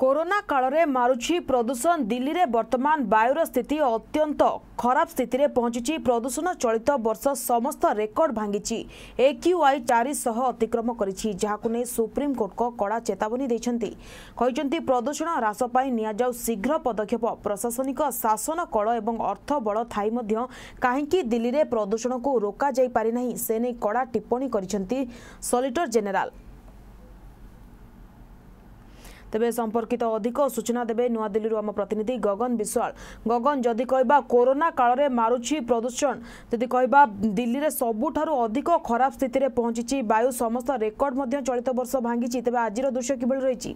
corona କାଳରେ ମାରୁଛି ପ୍ରଦୂଷଣ ଦିଲ୍ଲୀରେ ବର୍ତ୍ତମାନ ବାୟୁର ସ୍ଥିତି ଅତ୍ୟନ୍ତ ଖରାପ ସ୍ଥିତିରେ ପହଞ୍ଚିଛି ପ୍ରଦୂଷଣ ଚଳିତ ବର୍ଷ ସମସ୍ତ ରେକର୍ଡ ଭାଙ୍ଗିଛି ଏ କ୍ୟୁ ଆଇ ଚାରିଶହ ଅତିକ୍ରମ କରିଛି ଯାହାକୁ ନେଇ ସୁପ୍ରିମକୋର୍ଟଙ୍କ କଡ଼ା ଚେତାବନୀ ଦେଇଛନ୍ତି କହିଛନ୍ତି ପ୍ରଦୂଷଣ ହ୍ରାସ ପାଇଁ ନିଆଯାଉ ଶୀଘ୍ର ପଦକ୍ଷେପ ପ୍ରଶାସନିକ ଶାସନ କଳ ଏବଂ ଅର୍ଥ ବଳ ଥାଇ ମଧ୍ୟ କାହିଁକି ଦିଲ୍ଲୀରେ ପ୍ରଦୂଷଣକୁ ରୋକାଯାଇ ପାରିନାହିଁ ସେ ନେଇ କଡ଼ା ଟିପ୍ପଣୀ କରିଛନ୍ତି ସଲିଟର ଜେନେରାଲ୍ ତେବେ ସମ୍ପର୍କିତ ଅଧିକ ସୂଚନା ଦେବେ ନୂଆଦିଲ୍ଲୀରୁ ଆମ ପ୍ରତିନିଧି ଗଗନ ବିଶ୍ୱାଳ ଗଗନ ଯଦି କହିବା କରୋନା କାଳରେ ମାରୁଛି ପ୍ରଦୂଷଣ ଯଦି କହିବା ଦିଲ୍ଲୀରେ ସବୁଠାରୁ ଅଧିକ ଖରାପ ସ୍ଥିତିରେ ପହଞ୍ଚିଛି ବାୟୁ ସମସ୍ତ ରେକର୍ଡ ମଧ୍ୟ ଚଳିତ ବର୍ଷ ଭାଙ୍ଗିଛି ତେବେ ଆଜିର ଦୃଶ୍ୟ କିଭଳି ରହିଛି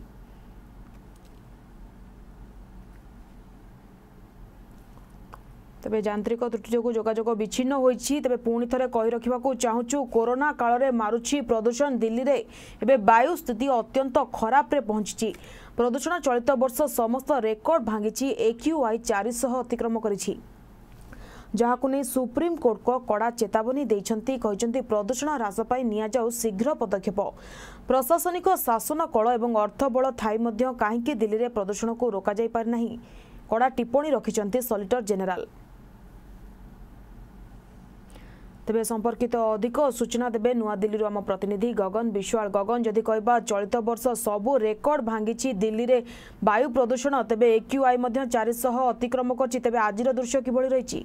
ତେବେ ଯାନ୍ତ୍ରିକ ତ୍ରୁଟି ଯୋଗୁଁ ଯୋଗାଯୋଗ ବିଚ୍ଛିନ୍ନ ହୋଇଛି ତେବେ ପୁଣି ଥରେ କହି ରଖିବାକୁ ଚାହୁଁଛୁ କରୋନା କାଳରେ ମାରୁଛି ପ୍ରଦୂଷଣ ଦିଲ୍ଲୀରେ ଏବେ ବାୟୁ ସ୍ଥିତି ଅତ୍ୟନ୍ତ ଖରାପରେ ପହଞ୍ଚିଛି ପ୍ରଦୂଷଣ ଚଳିତ ବର୍ଷ ସମସ୍ତ ରେକର୍ଡ ଭାଙ୍ଗିଛି ଏକ୍ୟୁଆଇ ଚାରିଶହ ଅତିକ୍ରମ କରିଛି ଯାହାକୁ ନେଇ ସୁପ୍ରିମକୋର୍ଟଙ୍କ କଡ଼ା ଚେତାବନୀ ଦେଇଛନ୍ତି କହିଛନ୍ତି ପ୍ରଦୂଷଣ ହ୍ରାସ ପାଇଁ ନିଆଯାଉ ଶୀଘ୍ର ପଦକ୍ଷେପ ପ୍ରଶାସନିକ ଶାସନ କଳ ଏବଂ ଅର୍ଥବଳ ଥାଇ ମଧ୍ୟ କାହିଁକି ଦିଲ୍ଲୀରେ ପ୍ରଦୂଷଣକୁ ରୋକାଯାଇପାରି ନାହିଁ କଡ଼ା ଟିପ୍ପଣୀ ରଖିଛନ୍ତି ସଲିଟର ଜେନେରାଲ୍ ତେବେ ସମ୍ପର୍କିତ ଅଧିକ ସୂଚନା ଦେବେ ନୂଆଦିଲ୍ଲୀରୁ ଆମ ପ୍ରତିନିଧି ଗଗନ ବିଶ୍ୱାଳ ଗଗନ ଯଦି କହିବା ଚଳିତ ବର୍ଷ ସବୁ ରେକର୍ଡ ଭାଙ୍ଗିଛି ଦିଲ୍ଲୀରେ ବାୟୁ ପ୍ରଦୂଷଣ ତେବେ ଏକ୍ୟୁଆଇ ମଧ୍ୟ ଚାରିଶହ ଅତିକ୍ରମ କରିଛି ତେବେ ଆଜିର ଦୃଶ୍ୟ କିଭଳି ରହିଛି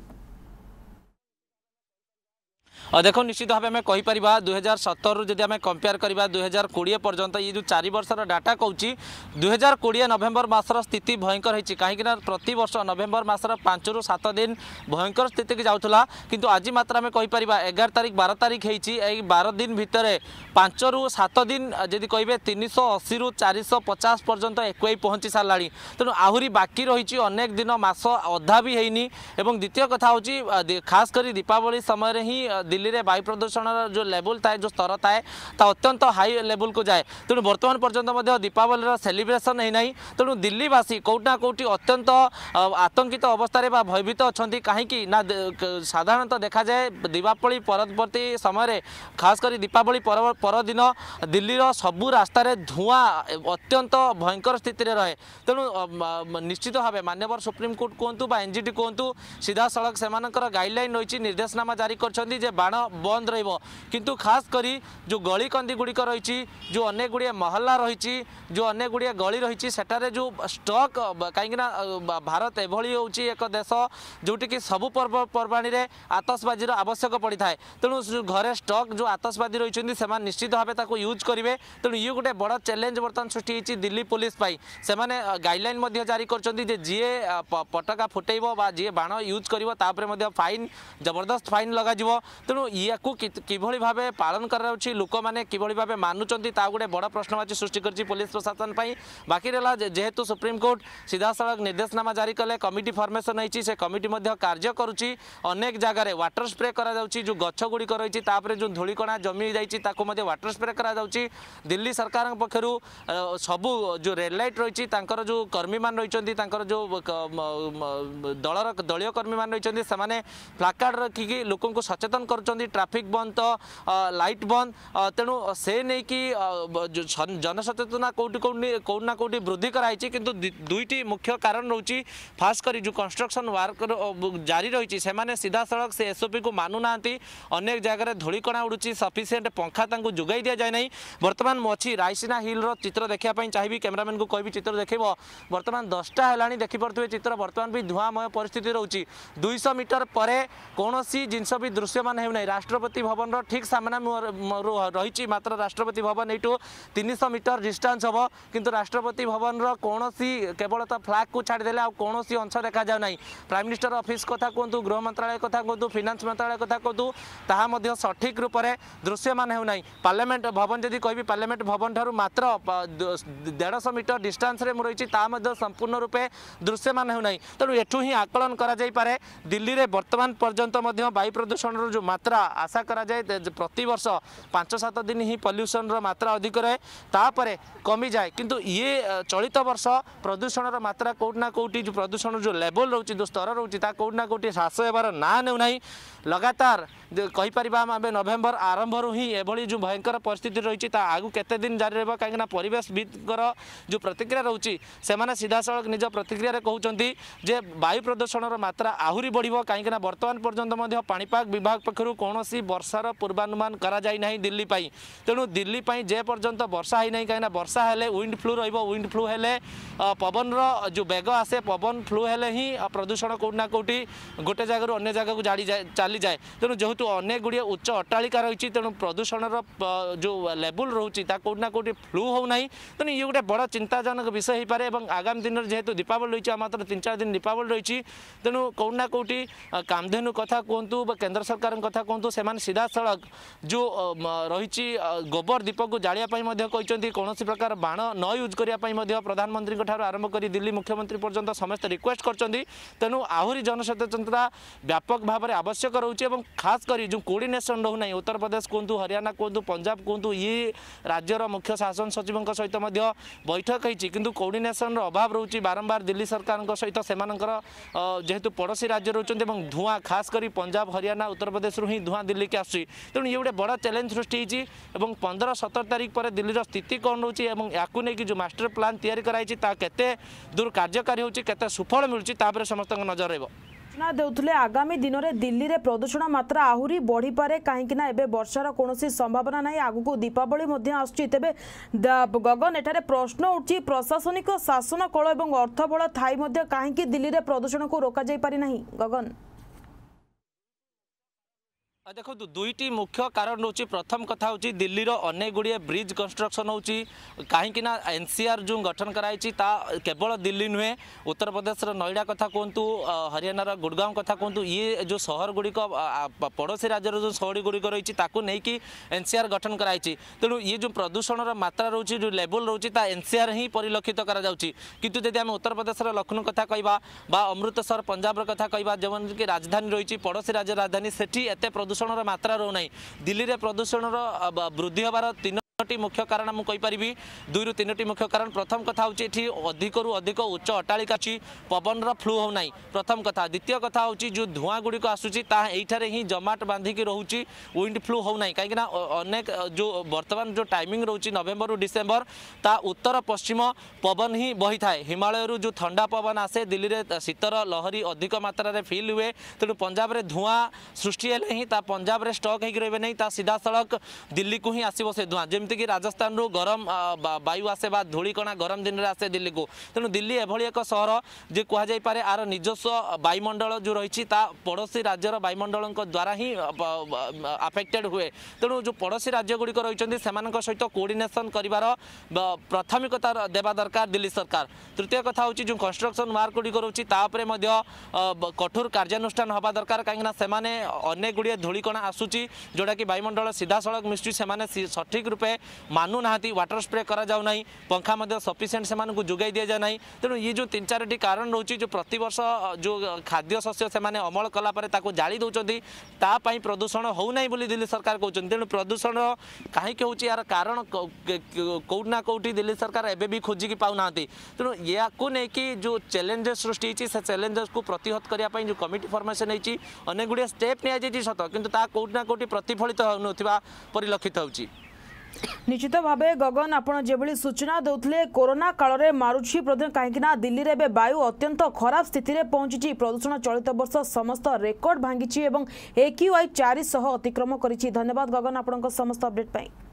ଦେଖ ନିଶ୍ଚିତ ଭାବେ ଆମେ କହିପାରିବା ଦୁଇହଜାର ସତରରୁ ଯଦି ଆମେ କମ୍ପେୟାର କରିବା ଦୁଇହଜାର କୋଡ଼ିଏ ପର୍ଯ୍ୟନ୍ତ ଇଏ ଯେଉଁ ଚାରି ବର୍ଷର ଡାଟା କହୁଛି ଦୁଇହଜାର କୋଡ଼ିଏ ନଭେମ୍ବର ମାସର ସ୍ଥିତି ଭୟଙ୍କର ହୋଇଛି କାହିଁକିନା ପ୍ରତିବର୍ଷ ନଭେମ୍ବର ମାସର ପାଞ୍ଚରୁ ସାତ ଦିନ ଭୟଙ୍କର ସ୍ଥିତିକି ଯାଉଥିଲା କିନ୍ତୁ ଆଜି ମାତ୍ର ଆମେ କହିପାରିବା ଏଗାର ତାରିଖ ବାର ତାରିଖ ହୋଇଛି ଏହି ବାର ଦିନ ଭିତରେ ପାଞ୍ଚରୁ ସାତ ଦିନ ଯଦି କହିବେ ତିନିଶହ ଅଶୀରୁ ଚାରିଶହ ପଚାଶ ପର୍ଯ୍ୟନ୍ତ ଏକୁଆଇ ପହଞ୍ଚି ସାରିଲାଣି ତେଣୁ ଆହୁରି ବାକି ରହିଛି ଅନେକ ଦିନ ମାସ ଅଧା ବି ହୋଇନି ଏବଂ ଦ୍ୱିତୀୟ କଥା ହେଉଛି ଖାସ୍ କରି ଦୀପାବଳି ସମୟରେ ହିଁ দিল্লীরে বায়ু প্রদূষণর যে লেভেল থাকে যে স্তর থাকে তা অত্যন্ত হাই লেভেলকু যায় তেমন বর্তমান পর্যন্ত দীপাবলির সেলিব্রেসন হয়ে না তেমন দিল্লীবাসী কোটি না কোটি অত্যন্ত আতঙ্কিত অবস্থায় বা ভয়ভীত অনেক কী না সাধারণত দেখা যায় দীপাবলি পরবর্তী সময়ে খাস করে দীপাবলি পরদিন দিল্লীর সবু রাস্তায় ধূয়া অত্যন্ত ভয়ঙ্কর স্থিতিতে রয়ে তেমন নিশ্চিত ভাবে মানবর সুপ্রিমকোর্ট কুহতু বা এনজিটি কুহতু সিধাসলখ সে গাইডলাইন রয়েছে নির্দেশনামা জারি করছেন যে ବାଣ ବନ୍ଦ ରହିବ କିନ୍ତୁ ଖାସ୍ କରି ଯେଉଁ ଗଳିକନ୍ଦି ଗୁଡ଼ିକ ରହିଛି ଯେଉଁ ଅନେକ ଗୁଡ଼ିଏ ମହଲା ରହିଛି ଯେଉଁ ଅନେକ ଗୁଡ଼ିଏ ଗଳି ରହିଛି ସେଠାରେ ଯେଉଁ ଷ୍ଟକ୍ କାହିଁକିନା ଭାରତ ଏଭଳି ହେଉଛି ଏକ ଦେଶ ଯେଉଁଠିକି ସବୁ ପର୍ବପର୍ବାଣିରେ ଆତସବାଜିର ଆବଶ୍ୟକ ପଡ଼ିଥାଏ ତେଣୁ ଘରେ ଷ୍ଟକ୍ ଯେଉଁ ଆତସବାଦୀ ରହିଛନ୍ତି ସେମାନେ ନିଶ୍ଚିତ ଭାବେ ତାକୁ ୟୁଜ୍ କରିବେ ତେଣୁ ଇଏ ଗୋଟେ ବଡ଼ ଚ୍ୟାଲେଞ୍ଜ ବର୍ତ୍ତମାନ ସୃଷ୍ଟି ହେଇଛି ଦିଲ୍ଲୀ ପୋଲିସ ପାଇଁ ସେମାନେ ଗାଇଡ଼ଲାଇନ୍ ମଧ୍ୟ ଜାରି କରିଛନ୍ତି ଯେ ଯିଏ ପଟକା ଫୁଟେଇବ ବା ଯିଏ ବାଣ ୟୁଜ୍ କରିବ ତା ଉପରେ ମଧ୍ୟ ଫାଇନ୍ ଜବରଦସ୍ତ ଫାଇନ୍ ଲଗାଯିବ ତେଣୁ ତେଣୁ ଇୟାକୁ କିଭଳି ଭାବେ ପାଳନ କରାଯାଉଛି ଲୋକମାନେ କିଭଳି ଭାବେ ମାନୁଛନ୍ତି ତା ଗୋଟେ ବଡ଼ ପ୍ରଶ୍ନବାଚୀ ସୃଷ୍ଟି କରିଛି ପୋଲିସ ପ୍ରଶାସନ ପାଇଁ ବାକି ରହିଲା ଯେହେତୁ ସୁପ୍ରିମକୋର୍ଟ ସିଧାସଳଖ ନିର୍ଦ୍ଦେଶନାମା ଜାରି କଲେ କମିଟି ଫର୍ମେସନ୍ ହୋଇଛି ସେ କମିଟି ମଧ୍ୟ କାର୍ଯ୍ୟ କରୁଛି ଅନେକ ଜାଗାରେ ୱାଟର ସ୍ପ୍ରେ କରାଯାଉଛି ଯେଉଁ ଗଛଗୁଡ଼ିକ ରହିଛି ତାପରେ ଯେଉଁ ଧୂଳିକଣା ଜମି ଯାଇଛି ତାକୁ ମଧ୍ୟ ୱାଟର ସ୍ପ୍ରେ କରାଯାଉଛି ଦିଲ୍ଲୀ ସରକାରଙ୍କ ପକ୍ଷରୁ ସବୁ ଯେଉଁ ରେଲ୍ ଲାଇଟ୍ ରହିଛି ତାଙ୍କର ଯେଉଁ କର୍ମୀମାନେ ରହିଛନ୍ତି ତାଙ୍କର ଯେଉଁ ଦଳର ଦଳୀୟ କର୍ମୀମାନେ ରହିଛନ୍ତି ସେମାନେ ପ୍ଲାକାର୍ଡ଼ ରଖିକି ଲୋକଙ୍କୁ ସଚେତନ କରୁଛନ୍ତି ຕ ്രാפי ກ બંધ તો ໄລ ટ બંધ ແຕ່ນຸ સે નહી કી જન ສະທັດຕະນາ કોટી કોટી કો ນາ કોટી વૃદ્ધિ કરાઈଛି કીંતુ 2ટી મુખ્ય કારણ રૌચી ફાસ કરી જો કન્સ્ટ્રક્શન વર્ક જારી રૌચી સેmane સીધા સડક સે એસઓપી કો માનું નાંતી અનેક જગ્યા રે ધૂळी કણ ઉડુચી સફિશિયન્ટ પંખા તાંકુ જુગાઈ દિયા જઈ નહી વર્તમાન મોછી રાઈસિના હીલ રો ચિત્ર દેખયા પઈ ચાહીબી કેમેરામેન કો કઈ બી ચિત્ર દેખેબો વર્તમાન 10 ટા હેલાણી દેખી પડતવે ચિત્ર વર્તમાન ભી ધુઆમય પરિસ્થિતિ રૌચી 200 મીટર પરે કોણોસી જિન્સ ભી દૃશ્યમાન ન नहीं राष्ट्रपति भवन ठीक सामना रही मात्र राष्ट्रपति भवन यू तीन शह मीटर डिस्टान्स हम कि राष्ट्रपति भवन कौन केवल तो फ्लाग को छाड़देले आ अंश देखा जाऊ ना प्राइम मिनिस्टर अफिस् कथा कहतु गृह मंत्रालय कथा कहतु फिनान्स मंत्रालय कथा कहतु ताहा सठिक रूप से दृश्यमान हो पार्लियामेंट भवन जी कह पार्लियामेंट भवन ठार मात्र देढ़श मीटर डिस्टान्स रही संपूर्ण रूपे दृश्यमान होना तेणु एठू ही आकलन कर दिल्ली में बर्तमान पर्यंत वायु प्रदूषण जो मात्रा মাত্রা আশা করা যায় প্রতবর্ষ পাঁচ সাত দিন হি পল্যুশনর মাত্রা অধিক রয়ে তাপরে কমি যায় কিন্তু ইয়ে চলিত বর্ষ প্রদূষণর মাত্রা কেউটি না কোটি প্রদূষণ যে লেভেল রয়েছে যে স্তর রয়েছে তা কেউটি না কেউটি হ্রাস হবার না নেউ না লগাতার কইপার আমি নভেম্বর আরম্ভর হি এভাবে যে ভয়ঙ্কর পরিস্থিতি রয়েছে তা আগু কত দিন জারি রব রহব কিনা পরিবেশবিদর যে প্রতিক্রিয়া রয়েছে সে সিধাসলখ নিজ প্রতিক্রিয়ার কুমার যে বায়ু প্রদূষণর মাত্রা আহরি বড়ি কিনা বর্তমান পর্যন্ত পাপাগ বিভাগ পক্ষ କୌଣସି ବର୍ଷାର ପୂର୍ବାନୁମାନ କରାଯାଇ ନାହିଁ ଦିଲ୍ଲୀ ପାଇଁ ତେଣୁ ଦିଲ୍ଲୀ ପାଇଁ ଯେପର୍ଯ୍ୟନ୍ତ ବର୍ଷା ହୋଇନାହିଁ କାହିଁକିନା ବର୍ଷା ହେଲେ ୱିଣ୍ଡ ଫ୍ଲୁ ରହିବ ୱିଣ୍ଡ ଫ୍ଲୁ ହେଲେ ପବନର ଯେଉଁ ବେଗ ଆସେ ପବନ ଫ୍ଲୁ ହେଲେ ହିଁ ପ୍ରଦୂଷଣ କେଉଁଠି ନା କେଉଁଠି ଗୋଟେ ଜାଗାରୁ ଅନ୍ୟ ଜାଗାକୁ ଜାଡ଼ି ଚାଲିଯାଏ ତେଣୁ ଯେହେତୁ ଅନେକ ଗୁଡ଼ିଏ ଉଚ୍ଚ ଅଟ୍ଟାଳିକା ରହିଛି ତେଣୁ ପ୍ରଦୂଷଣର ଯେଉଁ ଲେବୁଲ୍ ରହୁଛି ତା କେଉଁଠି ନା କେଉଁଠି ଫ୍ଲୁ ହେଉନାହିଁ ତେଣୁ ଇଏ ଗୋଟେ ବଡ଼ ଚିନ୍ତାଜନକ ବିଷୟ ହୋଇପାରେ ଏବଂ ଆଗାମୀ ଦିନରେ ଯେହେତୁ ଦୀପାବଳି ରହିଛି ଆଉ ମାତ୍ର ତିନି ଚାରି ଦିନ ଦୀପାବଳି ରହିଛି ତେଣୁ କେଉଁଠି ନା କେଉଁଠି କାମଧେନୁ କଥା କୁହନ୍ତୁ ବା କେନ୍ଦ୍ର ସରକାରଙ୍କ କଥା କଥା କୁହନ୍ତୁ ସେମାନେ ସିଧାସଳଖ ଯେଉଁ ରହିଛି ଗୋବର ଦୀପକୁ ଜାଳିବା ପାଇଁ ମଧ୍ୟ କହିଛନ୍ତି କୌଣସି ପ୍ରକାର ବାଣ ନ ୟୁଜ୍ କରିବା ପାଇଁ ମଧ୍ୟ ପ୍ରଧାନମନ୍ତ୍ରୀଙ୍କ ଠାରୁ ଆରମ୍ଭ କରି ଦିଲ୍ଲୀ ମୁଖ୍ୟମନ୍ତ୍ରୀ ପର୍ଯ୍ୟନ୍ତ ସମସ୍ତେ ରିକ୍ୱେଷ୍ଟ କରିଛନ୍ତି ତେଣୁ ଆହୁରି ଜନସଚେତନତା ବ୍ୟାପକ ଭାବରେ ଆବଶ୍ୟକ ରହୁଛି ଏବଂ ଖାସ୍ କରି ଯେଉଁ କୋଡ଼ିନେସନ୍ ରହୁନାହିଁ ଉତ୍ତରପ୍ରଦେଶ କୁହନ୍ତୁ ହରିୟାନା କୁହନ୍ତୁ ପଞ୍ଜାବ କୁହନ୍ତୁ ଇ ରାଜ୍ୟର ମୁଖ୍ୟ ଶାସନ ସଚିବଙ୍କ ସହିତ ମଧ୍ୟ ବୈଠକ ହୋଇଛି କିନ୍ତୁ କୋଡ଼ିନେସନ୍ର ଅଭାବ ରହୁଛି ବାରମ୍ବାର ଦିଲ୍ଲୀ ସରକାରଙ୍କ ସହିତ ସେମାନଙ୍କର ଯେହେତୁ ପଡ଼ୋଶୀ ରାଜ୍ୟ ରହୁଛନ୍ତି ଏବଂ ଧୂଆଁ ଖାସ୍ କରି ପଞ୍ଜାବ ହରିୟାନା ଉତ୍ତରପ୍ରଦେଶରୁ ହିଁ ଧୂଆଁ ଦିଲ୍ଲୀକି ଆସୁଛି ତେଣୁ ଇଏ ଗୋଟେ ବଡ଼ ଚ୍ୟାଲେଞ୍ଜ ସୃଷ୍ଟି ହେଇଛି ଏବଂ ପନ୍ଦର ସତର ତାରିଖ ପରେ ଦିଲ୍ଲୀର ସ୍ଥିତି କ'ଣ ରହୁଛି ଏବଂ ୟାକୁ ନେଇକି ଯେଉଁ ମାଷ୍ଟର ପ୍ଲାନ୍ ତିଆରି କରାଯାଇଛି ତାହା କେତେ ଦୂର କାର୍ଯ୍ୟକାରୀ ହେଉଛି କେତେ ସୁଫଳ ମିଳୁଛି ତା ଉପରେ ସମସ୍ତଙ୍କ ନଜର ରହିବ ସୂଚନା ଦେଉଥିଲେ ଆଗାମୀ ଦିନରେ ଦିଲ୍ଲୀରେ ପ୍ରଦୂଷଣ ମାତ୍ରା ଆହୁରି ବଢ଼ିପାରେ କାହିଁକିନା ଏବେ ବର୍ଷାର କୌଣସି ସମ୍ଭାବନା ନାହିଁ ଆଗକୁ ଦୀପାବଳି ମଧ୍ୟ ଆସୁଛି ତେବେ ଗଗନ ଏଠାରେ ପ୍ରଶ୍ନ ଉଠୁଛି ପ୍ରଶାସନିକ ଶାସନ କଳ ଏବଂ ଅର୍ଥବଳ ଥାଇ ମଧ୍ୟ କାହିଁକି ଦିଲ୍ଲୀରେ ପ୍ରଦୂଷଣକୁ ରୋକାଯାଇ ପାରିନାହିଁ ଗଗନ দেখন্তু দুইটি মুখ্য কারণ রয়েছে প্রথম কথা হচ্ছে দিল্লির অনেক গুড়িয়ে ব্রিজ কনস্ট্রকশন হচ্ছে কাহিঁকি না এনসিআর যে গঠন করা হয়েছে তা কেবল দিল্লি নুহে উত্তরপ্রদেশর নইডা কথা কুহতু হরিয়ানার গুড়গাঁও কথা কুহতু ইয়ে যে সহর গুড়ি পড়োশী রাজ্যের যে সহরী গুড়ি রয়েছে তাকে নেই এনসিআর গঠন করা হয়েছে তেমন ইয়ে যে প্রদূষণর মাত্রা রয়েছে যে লেভেল রয়েছে তা এনসিআর হি পরিলক্ষিত করা যাচ্ছে কিন্তু যদি আমি উত্তরপ্রদেশর লক্ষ্ণৌ কথা কহা বা অমৃতসর পঞ্জাবর কথা কহা যেমন কি রাজধানী রয়েছে পড়োশী রাজ্যের রাজধানী সেটি এত প্রদূষণ ପ୍ରଦୂଷଣର ମାତ୍ରା ରହୁନାହିଁ ଦିଲ୍ଲୀରେ ପ୍ରଦୂଷଣର ବୃଦ୍ଧି ହେବାର ତିନି তিনোটি মুখ্য কারণ মু কইপারিবি দুইরু তিনোটি মুখ্য কারণ প্রথম কথা হচ্ছে এটি অধিকরু অধিক উচ্চ অট্টাড়িকা আছে পবনর ফ্লু হো না প্রথম কথা দ্বিতীয় কথা হচ্ছে যে ধূয়া গুড়ি আসুচি তা এইঠার হি জমাট বাঁধিকি রয়েছে উইন্ড ফ্লু হো না কিনা অনেক যে বর্তমান যে টাইমিং রয়েছে নভেম্বর ডিসেম্বর তা উত্তর পশ্চিম পবন হি বহি থাকে হিমালয়র যে থা পবন আসে দিল্লিরে শীতর লহরি অধিক মাত্রার ফিল হুয়ে তেমন পঞ্জাবের ধূয়া সৃষ্টি হলে হি তা পঞ্জাবের স্টক হয়ে রহবে না তা সিধাসলখ দিল্লি কু হি আসব সে ধূয়া ଯେମିତିକି ରାଜସ୍ଥାନରୁ ଗରମ ବାୟୁ ଆସେ ବା ଧୂଳିକଣା ଗରମ ଦିନରେ ଆସେ ଦିଲ୍ଲୀକୁ ତେଣୁ ଦିଲ୍ଲୀ ଏଭଳି ଏକ ସହର ଯେ କୁହାଯାଇପାରେ ଆର ନିଜସ୍ୱ ବାୟୁମଣ୍ଡଳ ଯେଉଁ ରହିଛି ତା ପଡ଼ୋଶୀ ରାଜ୍ୟର ବାୟୁମଣ୍ଡଳଙ୍କ ଦ୍ୱାରା ହିଁ ଆଫେକ୍ଟେଡ୍ ହୁଏ ତେଣୁ ଯେଉଁ ପଡ଼ୋଶୀ ରାଜ୍ୟଗୁଡ଼ିକ ରହିଛନ୍ତି ସେମାନଙ୍କ ସହିତ କୋର୍ଡିନେସନ୍ କରିବାର ପ୍ରାଥମିକତା ଦେବା ଦରକାର ଦିଲ୍ଲୀ ସରକାର ତୃତୀୟ କଥା ହେଉଛି ଯେଉଁ କନଷ୍ଟ୍ରକ୍ସନ୍ ମାର୍କଗୁଡ଼ିକ ରହୁଛି ତା ଉପରେ ମଧ୍ୟ କଠୋର କାର୍ଯ୍ୟାନୁଷ୍ଠାନ ହେବା ଦରକାର କାହିଁକିନା ସେମାନେ ଅନେକ ଗୁଡ଼ିଏ ଧୂଳିକଣା ଆସୁଛି ଯେଉଁଟାକି ବାୟୁମଣ୍ଡଳ ସିଧାସଳଖ ମିଶୁଛି ସେମାନେ ସଠିକ୍ ରୂପେ মানুনাহাନ୍ତି ୱାଟର ସ୍ପ୍ରେ କରାଯାଉନାହିଁ ପଙ୍ଖା ମଧ୍ୟ ସଫିସିଏଣ୍ଟ ସେମାନଙ୍କୁ ଯୋଗାଇ ଦିଆଯାଉନାହିଁ ତେଣୁ ଇଏ ଯେଉଁ ତିନି ଚାରୋଟି କାରଣ ରହୁଛି ଯେଉଁ ପ୍ରତିବର୍ଷ ଯେଉଁ ଖାଦ୍ୟଶସ୍ୟ ସେମାନେ ଅମଳ କଲା ପରେ ତାକୁ ଜାଳି ଦେଉଛନ୍ତି ତା ପାଇଁ ପ୍ରଦୂଷଣ ହେଉନାହିଁ ବୋଲି ଦିଲ୍ଲୀ ସରକାର କହୁଛନ୍ତି ତେଣୁ ପ୍ରଦୂଷଣ କାହିଁକି ହେଉଛି ଏହାର କାରଣ କେଉଁଠି ନା କେଉଁଠି ଦିଲ୍ଲୀ ସରକାର ଏବେ ବି ଖୋଜିକି ପାଉନାହାନ୍ତି ତେଣୁ ୟାକୁ ନେଇକି ଯେଉଁ ଚ୍ୟାଲେଞ୍ଜେସ୍ ସୃଷ୍ଟି ହୋଇଛି ସେ ଚ୍ୟାଲେଞ୍ଜେସ୍କୁ ପ୍ରତିହତ କରିବା ପାଇଁ ଯେଉଁ କମିଟି ଫର୍ମେସନ୍ ହୋଇଛି ଅନେକ ଗୁଡ଼ିଏ ଷ୍ଟେପ୍ ନିଆଯାଇଛି ସତ କିନ୍ତୁ ତାହା କେଉଁଠି ନା କେଉଁଠି ପ୍ରତିଫଳିତ ହେଉନଥିବା ପରିଲକ୍ଷିତ ହେଉଛି ନିଶ୍ଚିତ ଭାବେ ଗଗନ ଆପଣ ଯେଭଳି ସୂଚନା ଦେଉଥିଲେ କରୋନା କାଳରେ ମାରୁଛି ପ୍ରଦୂଷଣ କାହିଁକିନା ଦିଲ୍ଲୀରେ ଏବେ ବାୟୁ ଅତ୍ୟନ୍ତ ଖରାପ ସ୍ଥିତିରେ ପହଞ୍ଚିଛି ପ୍ରଦୂଷଣ ଚଳିତ ବର୍ଷ ସମସ୍ତ ରେକର୍ଡ ଭାଙ୍ଗିଛି ଏବଂ ଏ କ୍ୟୁ ଆଇ ଚାରିଶହ ଅତିକ୍ରମ କରିଛି ଧନ୍ୟବାଦ ଗଗନ ଆପଣଙ୍କ ସମସ୍ତ ଅପଡେଟ୍ ପାଇଁ